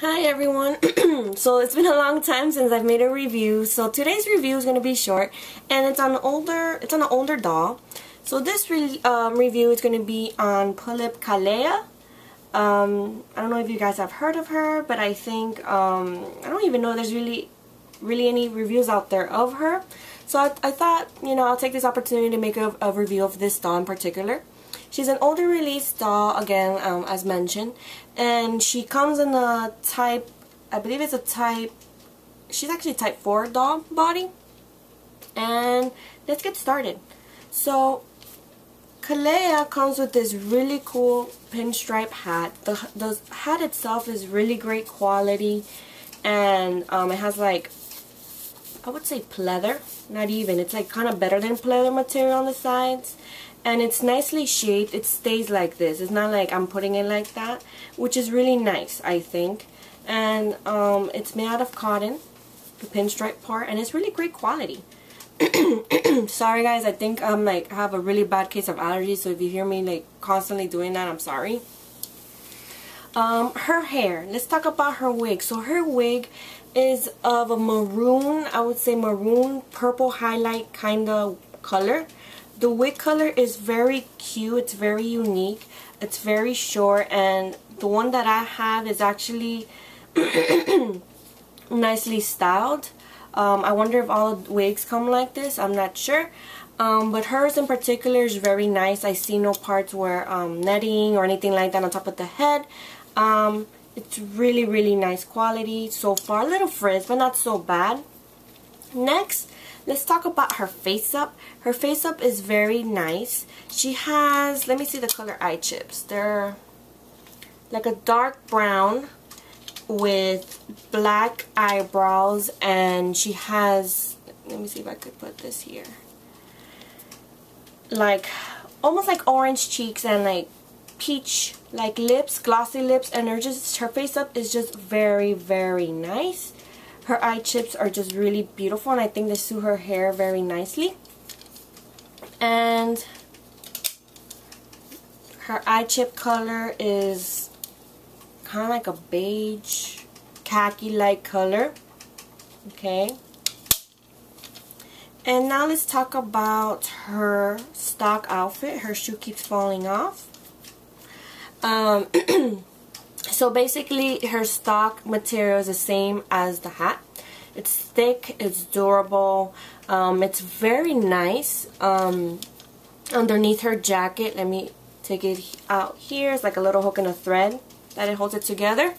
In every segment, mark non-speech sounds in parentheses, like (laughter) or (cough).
Hi everyone. (clears throat) so it's been a long time since I've made a review. So today's review is going to be short and it's on older it's on an older doll. So this re um, review is going to be on Pullip Kaela. Um, I don't know if you guys have heard of her, but I think um, I don't even know there's really really any reviews out there of her. So I, I thought, you know, I'll take this opportunity to make a, a review of this doll in particular. She's an older release doll, again, um, as mentioned, and she comes in a type, I believe it's a type, she's actually type 4 doll body, and let's get started. So, Kaela comes with this really cool pinstripe hat. The, the hat itself is really great quality, and um, it has like I would say pleather, not even. It's like kind of better than pleather material on the sides. And it's nicely shaped. It stays like this. It's not like I'm putting it like that, which is really nice, I think. And um, it's made out of cotton, the pinstripe part, and it's really great quality. (clears throat) sorry guys, I think I'm like have a really bad case of allergies, so if you hear me like constantly doing that, I'm sorry. Um, her hair. Let's talk about her wig. So her wig is of a maroon, I would say maroon purple highlight kind of color. The wig color is very cute. It's very unique. It's very short and the one that I have is actually (clears throat) nicely styled. Um, I wonder if all wigs come like this. I'm not sure. Um, but hers in particular is very nice. I see no parts where um, netting or anything like that on top of the head. Um, it's really, really nice quality so far. A little frizz, but not so bad. Next, let's talk about her face up. Her face up is very nice. She has, let me see the color eye chips. They're like a dark brown with black eyebrows and she has, let me see if I could put this here. Like, almost like orange cheeks and like peach like lips, glossy lips, and her just her face up is just very, very nice. Her eye chips are just really beautiful, and I think they suit her hair very nicely. And her eye chip color is kind of like a beige, khaki-like color. Okay. And now let's talk about her stock outfit. Her shoe keeps falling off. Um, (clears throat) so basically her stock material is the same as the hat. It's thick, it's durable, um, it's very nice. Um, underneath her jacket, let me take it out here. It's like a little hook and a thread that it holds it together.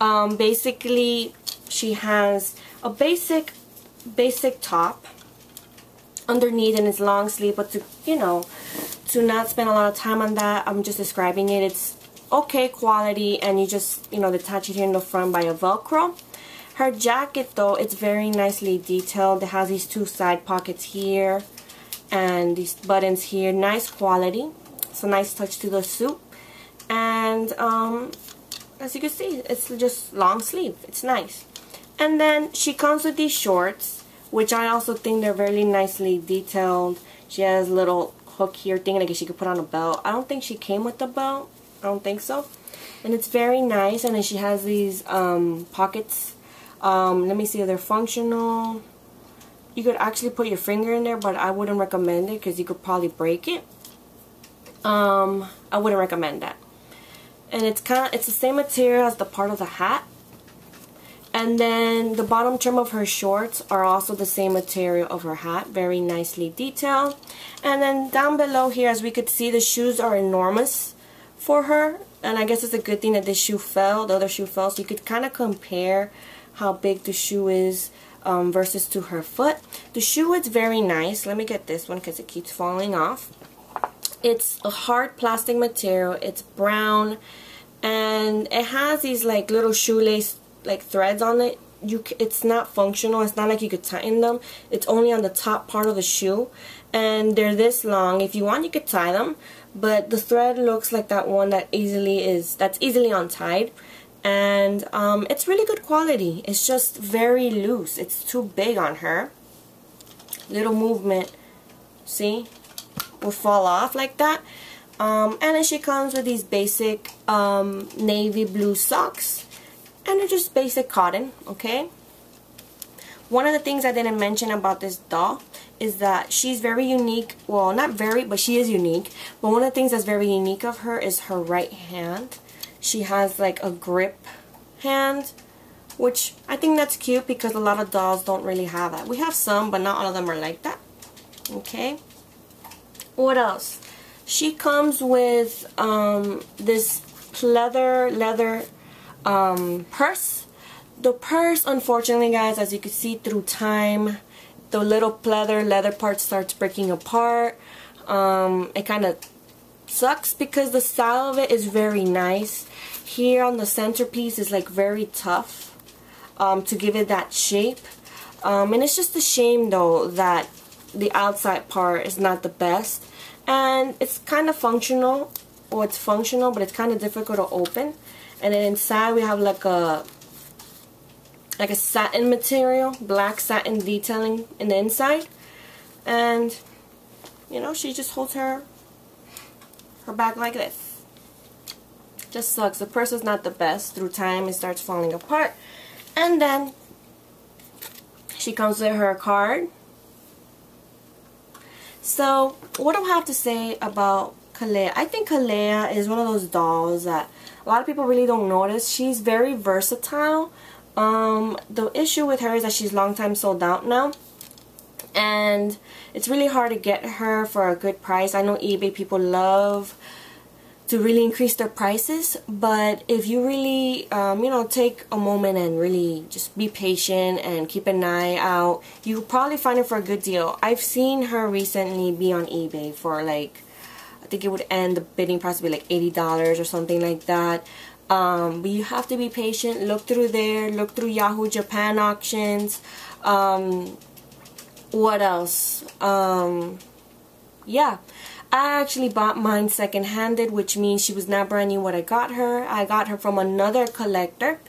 Um, basically, she has a basic, basic top underneath and it's long sleeve, but to, you know, to not spend a lot of time on that, I'm just describing it. It's okay quality and you just, you know, attach it here in the front by a Velcro. Her jacket though, it's very nicely detailed. It has these two side pockets here and these buttons here. Nice quality. It's a nice touch to the suit. And um, as you can see, it's just long sleeve. It's nice. And then she comes with these shorts, which I also think they're very nicely detailed. She has a little hook here thing, I guess she could put on a belt. I don't think she came with the belt. I don't think so. And it's very nice. And then she has these um, pockets. Um, let me see if they're functional. You could actually put your finger in there, but I wouldn't recommend it because you could probably break it. Um, I wouldn't recommend that. And it's kind of, it's the same material as the part of the hat. And then the bottom trim of her shorts are also the same material of her hat. Very nicely detailed. And then down below here, as we could see, the shoes are enormous for her. And I guess it's a good thing that this shoe fell, the other shoe fell. So you could kind of compare how big the shoe is um, versus to her foot. The shoe is very nice. Let me get this one because it keeps falling off. It's a hard plastic material. It's brown. And it has these like little shoelace like threads on it you it's not functional it's not like you could tighten them it's only on the top part of the shoe and they're this long if you want you could tie them but the thread looks like that one that easily is that's easily untied. And um, it's really good quality. It's just very loose. It's too big on her. Little movement. See? Will fall off like that. Um, and then she comes with these basic um, navy blue socks. And they're just basic cotton, okay? One of the things I didn't mention about this doll is that she's very unique. Well, not very, but she is unique. But one of the things that's very unique of her is her right hand. She has like a grip hand, which I think that's cute because a lot of dolls don't really have that. We have some, but not all of them are like that. Okay. What else? She comes with um, this leather leather um, purse. The purse, unfortunately, guys, as you can see through time, the little leather leather part starts breaking apart. Um, it kind of sucks because the style of it is very nice. Here on the centerpiece is like very tough um, to give it that shape. Um, and it's just a shame though that the outside part is not the best. And it's kind of functional, or it's functional, but it's kind of difficult to open. And then inside we have like a like a satin material, black satin detailing in the inside. And, you know, she just holds her, her bag like this. Just sucks. The purse is not the best. Through time, it starts falling apart. And then, she comes with her card. So, what do I have to say about Kaela? I think Kaela is one of those dolls that a lot of people really don't notice. She's very versatile um, the issue with her is that she's long time sold out now. And it's really hard to get her for a good price. I know eBay people love to really increase their prices but if you really um, you know take a moment and really just be patient and keep an eye out you'll probably find it for a good deal I've seen her recently be on eBay for like I think it would end the bidding price would be like $80 or something like that um, but you have to be patient. Look through there. Look through Yahoo Japan auctions. Um, what else? Um, yeah. I actually bought mine second-handed, which means she was not brand new what I got her. I got her from another collector.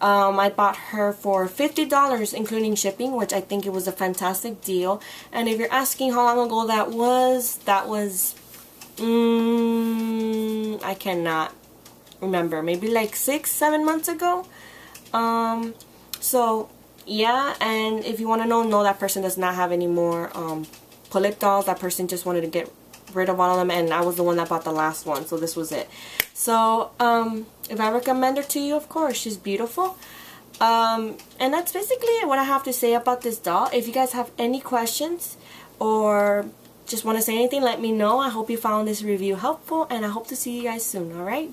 Um, I bought her for $50 including shipping, which I think it was a fantastic deal. And if you're asking how long ago that was, that was, mm, I cannot remember maybe like six seven months ago. Um so yeah and if you want to know no that person does not have any more um Pullip dolls that person just wanted to get rid of all of them and I was the one that bought the last one so this was it. So um if I recommend her to you of course she's beautiful. Um and that's basically what I have to say about this doll. If you guys have any questions or just want to say anything let me know. I hope you found this review helpful and I hope to see you guys soon alright